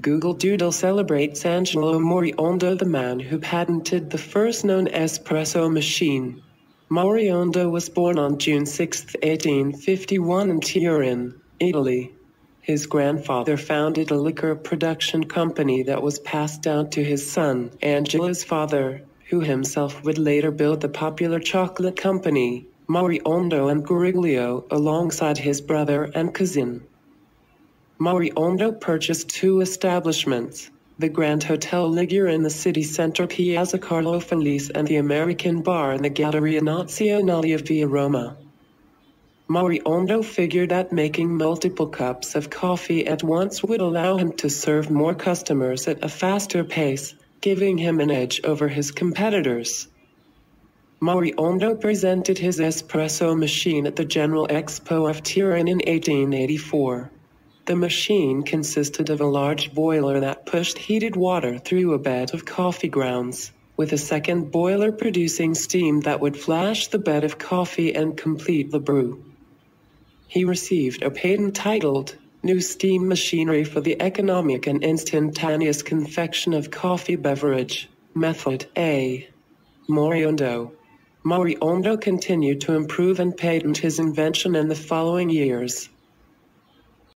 Google Doodle celebrates Angelo Moriondo, the man who patented the first known espresso machine. Moriondo was born on June 6, 1851 in Turin, Italy. His grandfather founded a liquor production company that was passed down to his son, Angelo's father, who himself would later build the popular chocolate company, Moriondo and Gariglio, alongside his brother and cousin. Moriondo purchased two establishments, the Grand Hotel Ligure in the city center Piazza Carlo Felice and the American Bar in the Galleria Nazionale of Via Roma. Moriondo figured that making multiple cups of coffee at once would allow him to serve more customers at a faster pace, giving him an edge over his competitors. Moriondo presented his espresso machine at the General Expo of Turin in 1884. The machine consisted of a large boiler that pushed heated water through a bed of coffee grounds, with a second boiler producing steam that would flash the bed of coffee and complete the brew. He received a patent titled New Steam Machinery for the Economic and Instantaneous Confection of Coffee Beverage, Method A. Moriondo. Moriondo continued to improve and patent his invention in the following years.